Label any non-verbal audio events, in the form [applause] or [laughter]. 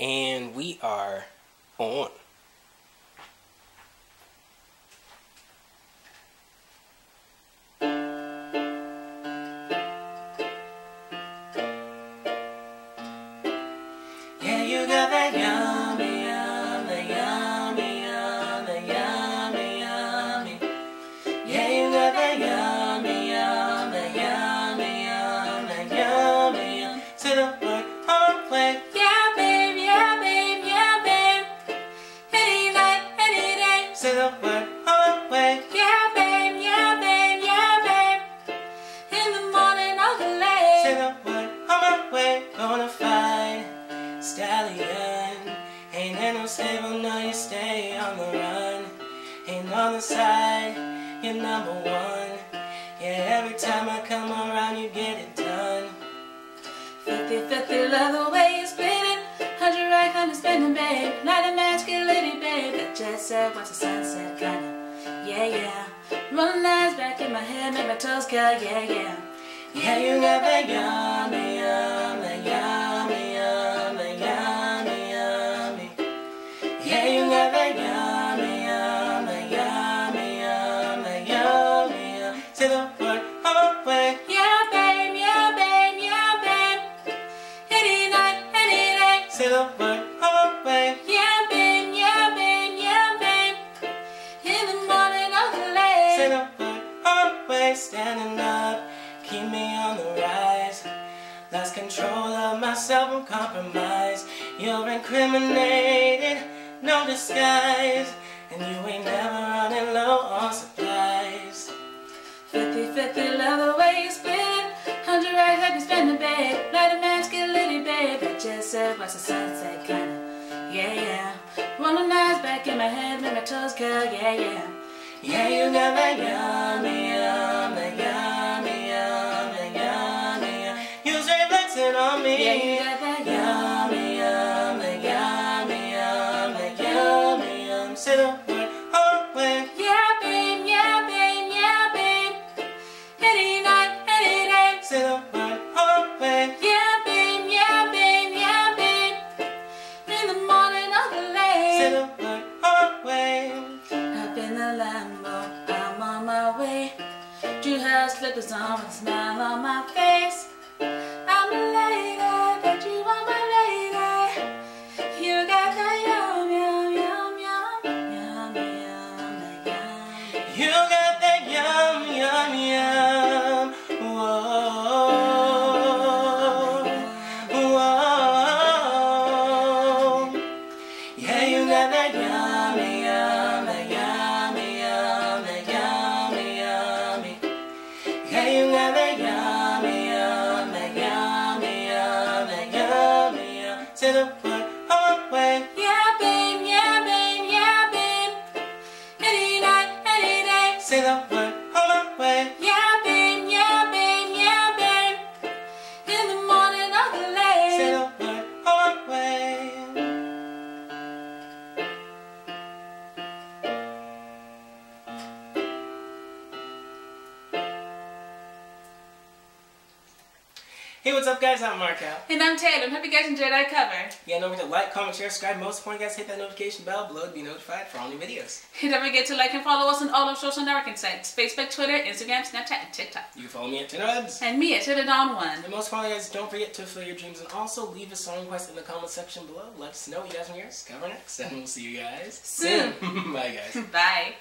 And we are on. Yeah, you got that yummy, stable, no, you stay on the run. Ain't on the side, you're number one. Yeah, every time I come around, you get it done. 50 50, love the way you spin it. 100 right, kind of spinning, babe. Light a litty, babe. That jet set, watch the sunset, kinda. Yeah, yeah. Rolling eyes back in my head, make my toes curl, yeah, yeah. Yeah, you got that yummy, yummy, yummy, rise. Lost control of myself and compromise. You're incriminated, no disguise. And you ain't never running low on supplies. 50 50, love the way you spin. 100 right, happy spin the babe. Light a match, get litty, babe. That just said, watch the sunset, kinda. Yeah, yeah. Rolling eyes back in my head, make my toes curl, yeah, yeah. Yeah, you got that yummy, yummy, yummy, yummy. You straight on me. Yeah, you got that yummy, yummy, yummy, yummy, yummy, yummy. Sit up, word, wait. Yeah, babe, yeah, babe, yeah, babe. Any night, any day. Sit up, word, wait. Yeah, babe, yeah, babe, yeah, babe. In the morning or the late. up, word, oh, wait. Up in the Lambo, I'm on my way. Drew house slippers on a smile on my face. You got To the foot away. Yeah, babe, yeah, babe, yeah, babe. Any night, any day. Say the word my way. Yeah, Hey, what's up, guys? I'm Markell. And I'm Taylor. Hope you guys enjoyed our cover. Yeah, don't forget to like, comment, share, subscribe. Most important, guys, hit that notification bell below to be notified for all new videos. And don't forget to like and follow us on all our social networking sites Facebook, Twitter, Instagram, Snapchat, and TikTok. You can follow me at tenorbuds. And me at Taylor Dawn One. And most important, guys, don't forget to fulfill your dreams and also leave a song request in the comment section below. Let us know what you guys want to hear us cover next, and we'll see you guys Soon. [laughs] Bye, guys. [laughs] Bye.